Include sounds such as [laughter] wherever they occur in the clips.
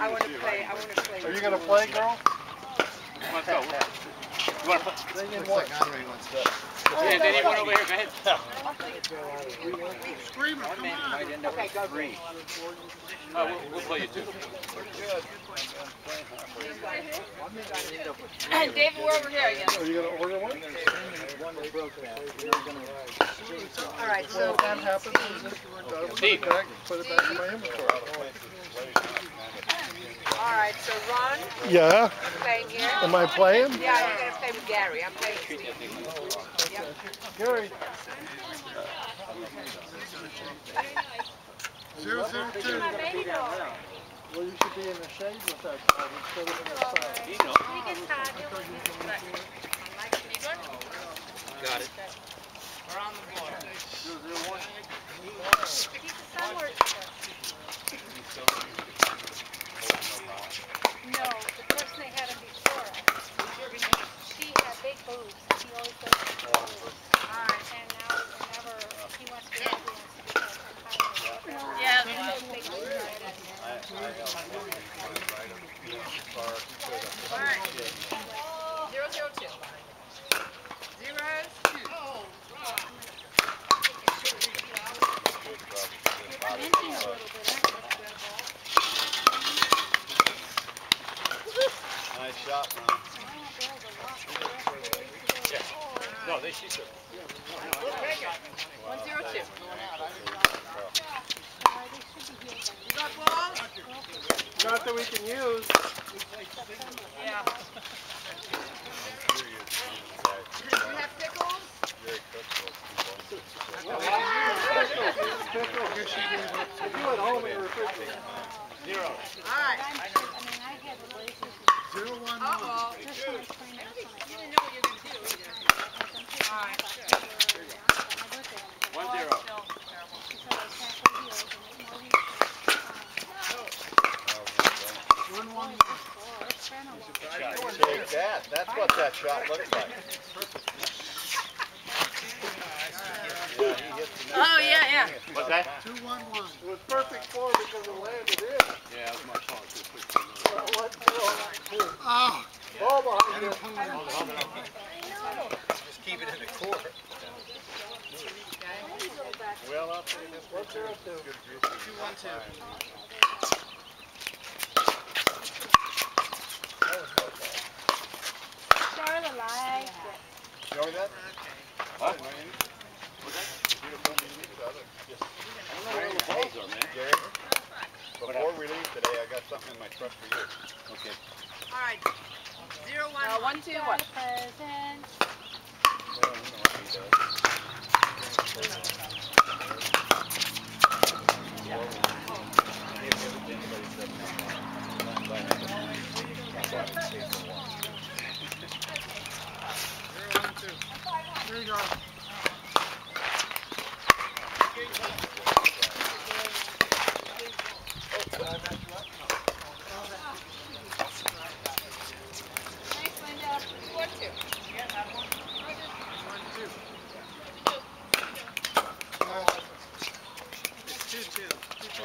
I want to play, I want to play. Are you gonna play, girl? Let's go. You want to play? They need one. Andre wants to. Yeah, then you want over here. Go ahead. Screaming, come on. Okay, go green. Uh, we'll, we'll play you two. And David, we're over here again. Are you gonna order one? All right, so if that happens, is it, I will put it back, put it back in my inventory. All right, so Ron, Yeah, you playing here? am I playing? Yeah, you're gonna play with Gary. I'm playing. Steve. Yep. Gary, Zero, zero, two. well, you should be in the shade with that dog instead of in the sun. You know. Got it. No, the person they had him before us. She had big boobs. She always goes to boobs. And now whenever he wants to go, he wants to be like a Yeah. Big boobs. Zero, zero, two. Zeros, two. Minting a little bit. Nice shot, man. No, they shoot. One, zero, two. You got balls? Not that we can use. Yeah. Do you have pickles? If you at home in your refrigerator. Zero. All right. I mean, I had relationships. Zero, one, one. Uh-oh. Just when I trained up on You didn't know what you were gonna do either. All right. One zero. One, one, a Take that. That's what that shot looked like. Oh, yeah, yeah. What's that? Two, one, one. It was perfect form because it landed in. Yeah, that's my fault. Oh. Ball behind you. Just keep it in the court. Well. One, zero, two. Two, one, two. Charlotte liked it. You know that? What? Beautiful meeting each other. Just I don't know where the balls are, man. Gary, before we leave today, I got something in my truck for you. Okay. All right. Zero, one, Uh, one, two, one. Got a present. Well, you know what he does. There you go. Thanks, Linda. One, two. Well, I'll tell you, Sorry. You know, yeah, Yeah. good for Two, one, two. Two, two, one. Two, two, one. Okay, what is it? One, two, two, three, what is it? It's, uh, Two, one, one, two, one. one, two. Okay. Oh, hit it.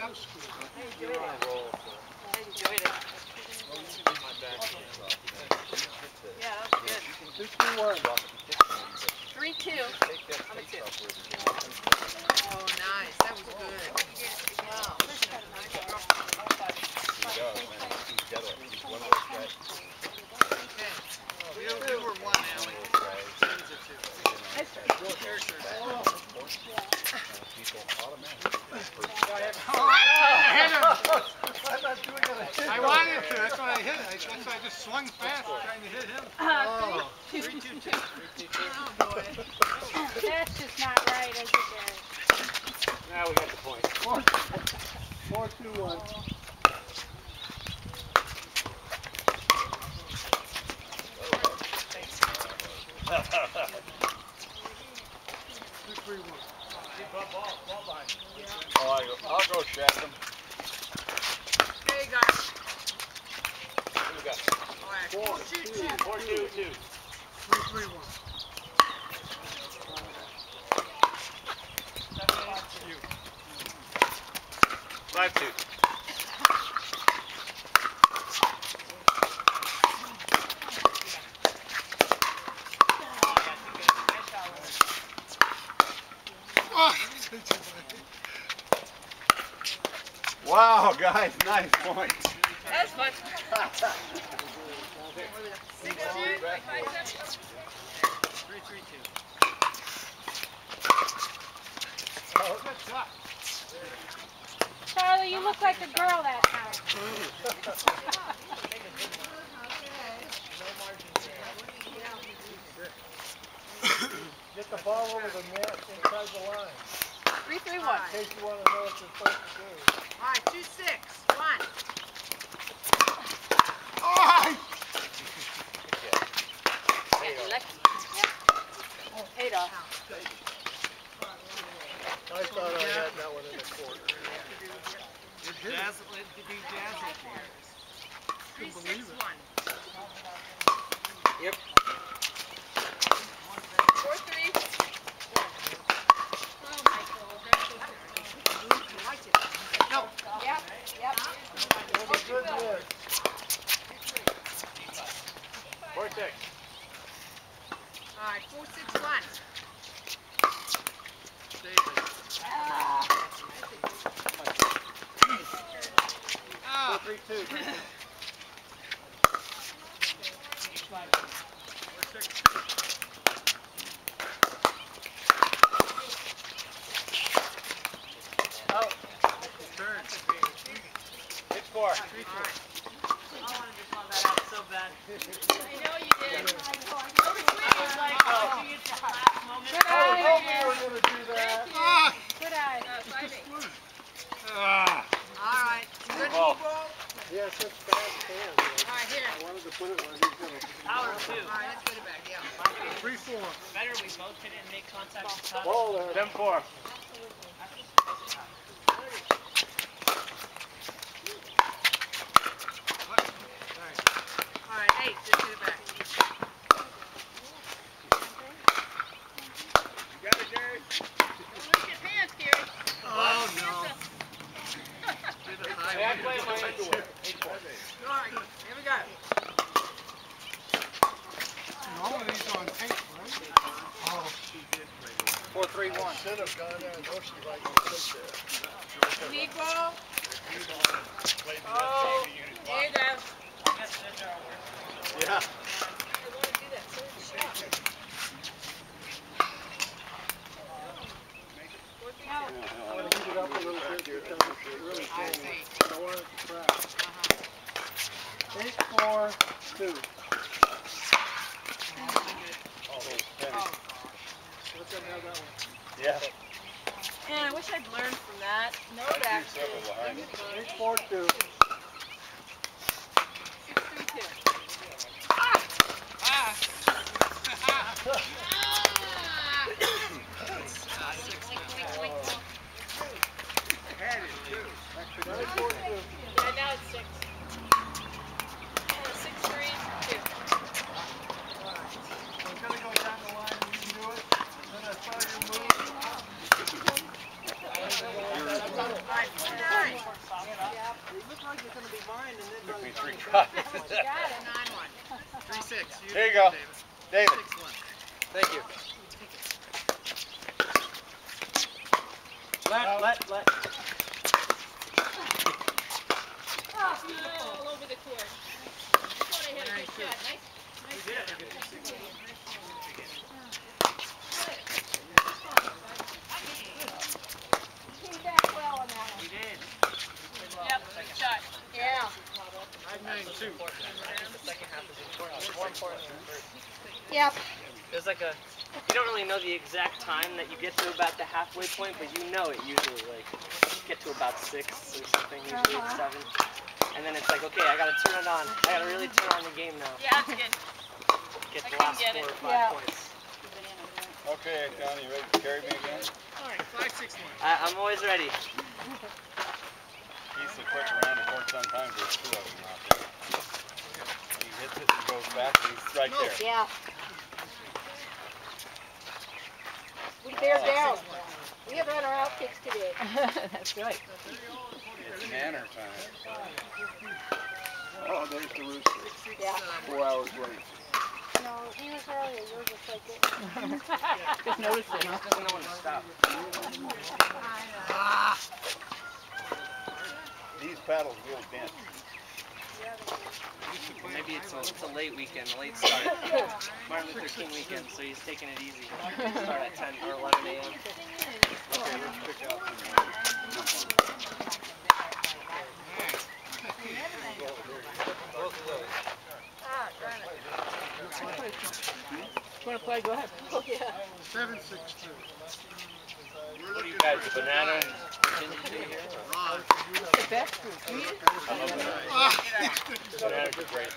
I enjoyed it. Three, two. I'm a two. Oh, nice. That was good. Wow. You you were one, Allie. Tim's a two. I'm not doing. I wanted to, that's why I hit it. That's why I just swung fast trying to hit him. Uh, oh. Three, two, two. Oh, boy. That's just not right, is it, Derek? Now we got the point. Four, two, one. Guys, nice point. That's fun. Three, three, two. Oh, Good shot. Charlie, you look like a girl that time. Get the ball over the net inside the line. Three, three, In case you want to know what you're supposed to do. All right, two, six, one. Ada. I thought I had that one in the corner. Jazz, it could be jazzy. Three, six, one. Yep. Four, three. No. Yep, yep. It was a good miss. Four, six. All right, four, six, one. Four, three, two. Turn. Six, four. Good I eye. hope we were gonna do that. Ah! Good eye. Ah! All right, good Ball. people. Yes, fast hands. All right, here. I wanted to put it where he's gonna. Power two. All right, let's put it back, yeah. Three, four. Better we both hit it and make contact with top. Ball there. Seven, four. All right, eight, just put it back. You got it, Jerry? Look at hands, Gary. Oh, no. Hey, I play my underwear. Eight, four. All right, here we go. All of these on tape, right? Oh. Four, three, one. Should have gone there. I know she's like gonna sit there. Need ball. Oh, there you go. Yeah. I want to do that third shot. I want to heat it up a little bit because it's really I cold. see. I want it to crack. Uh-huh. Eight, four, two. Oh, Let them have that one. Yeah. Man, I wish I'd learned from that. Note action. Eight, four, two. Six, three, two. Four, two. Yeah, now it's. Six, three, two. I'm gonna go down the line and you do it. Then I saw your move. All right, four, nine. Took me three tries. [laughs] Got it. Nine, one. Three, six. There you go. David. Six, one. Thank you. Let, let, let. Oh, all over the court. Thought I had a good shot. Nice, came back well on that one. We did. Yep, good shot. Yeah. Nine, two. Yep. There's like a, you don't really know the exact time that you get to about the halfway point, but you know it usually. Like, you get to about six or something, usually Uh-huh. seven. And then it's like, okay, I gotta turn it on. I gotta really turn on the game now. Yeah, that's good. Get I the can last get four it. or five Yeah. points. Okay, Donnie, you ready to carry me again? All right, five, six, one. I, I'm always ready. He's used to quick around the court sometimes, there's two of them out there. He hits it and goes back, and he's right there. Yeah. We bear down. We have run our outfits today. [laughs] That's right. It's manner time. Oh, there's the rooster. Yeah. Four hours late. No, he was earlier. You're just like it. [laughs] Just noticed it. He doesn't know when to stop. Ah. these paddles real dense. Maybe it's a, it's a late weekend, a late start. Martin Luther King weekend, so he's taking it easy. Start at 10 or 11 a.m. Okay, let's pick out some. wanna play, go ahead. Oh, yeah. Seven, six, two. What do you guys, the banana and here? The best. I love bananas. Bananas are great.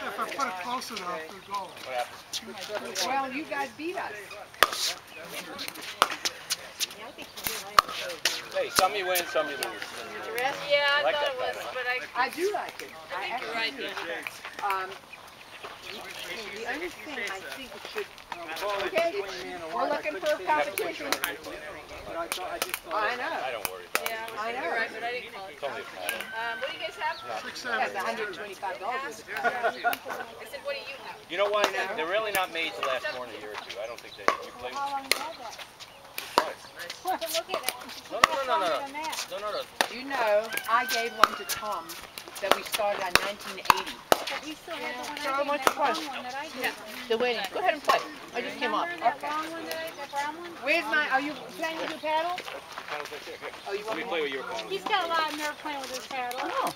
So if I put it close enough, it'll go. What happened? Well, you guys beat us. Hey, some you win, some you lose. Yeah, I Like thought that it was, but I, I do like it. I I think you're right, actually though. do. Um, the the only thing I think it should, okay, we're looking for a competition. I know, I don't worry about it. Yeah, I you're know. right, but I didn't call it. It's only a paddle. Um, what do you guys have? Six, that's seven. hundred and twenty-five dollars. I said, what do you have? You know why? They're- They're really not made to last more than a year or two. I don't think they, you play How long you had that? [laughs] Look at it. No, no, no, no, no, Longer than that. no, no, no. You know, I gave one to Tom that we started in nineteen eighty. But we still had the one So I much gave, that fun. long one that I gave. The wedding, go ahead and play. I just came up. Remember that Okay. long one that I, that brown one? Where's my, are you playing with your paddle? Paddles right. Here. Oh, you Let want me me? play with your paddle. He's got a lot of nerve playing with his paddle. Oh.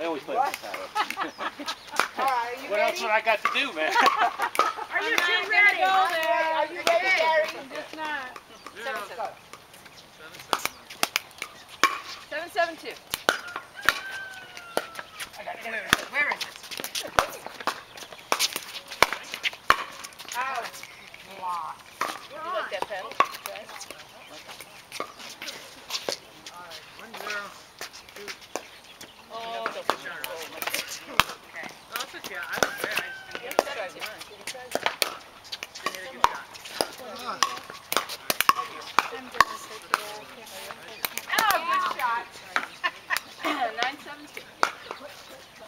I always play with the paddle. [laughs] All right, are you What else ready? would I got to do, man? [laughs] Are you two ready? Go there. Are you ready, Gary? Just not. Seven, seven. Seven, seven, two. Where is it? Oh, wow. You like that pedal? One, zero. Oh, don't put your Ah, I'm gonna take it out. Yeah, Oh, good shot. Nine, seven, two.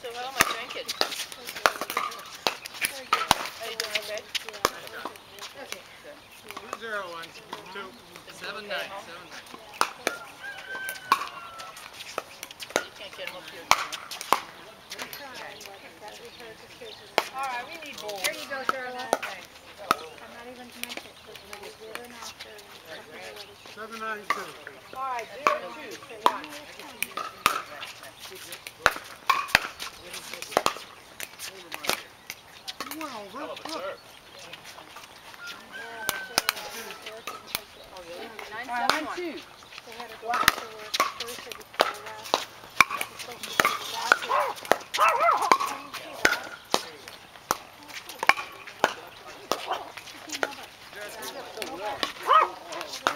So how am I drinking? Are you doing okay? two, zero, one, two. Seven nine, seven nine. You can't get them up here. All right, we need balls. Here you go, Charlotte. I'm had to go after work Thursday before last. They're supposed to be back here. Can you see that?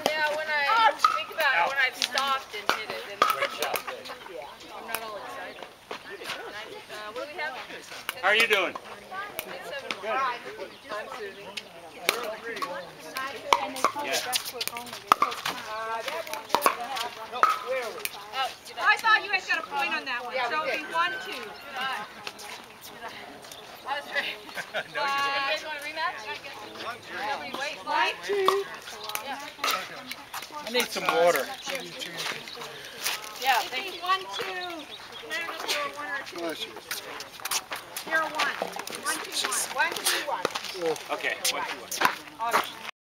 Yeah, when I think about it, when I've stopped and hit it, then Great shot, Dave. I'm not all excited. Nine, uh, what do we have? How are you doing? Nine, seven, one. I'm Susie. And they told Yeah. us that's what only, they told us. Oh, I thought you guys got a point on that one, so it'd did. be one, two. I was ready. Uh, you guys want a rematch? One, two. I need some water. Yeah, thank you. One, two. Remember if you're a one or a two. Bless you. You're a one. One, two, one. One, two, one. Okay, one, two, one.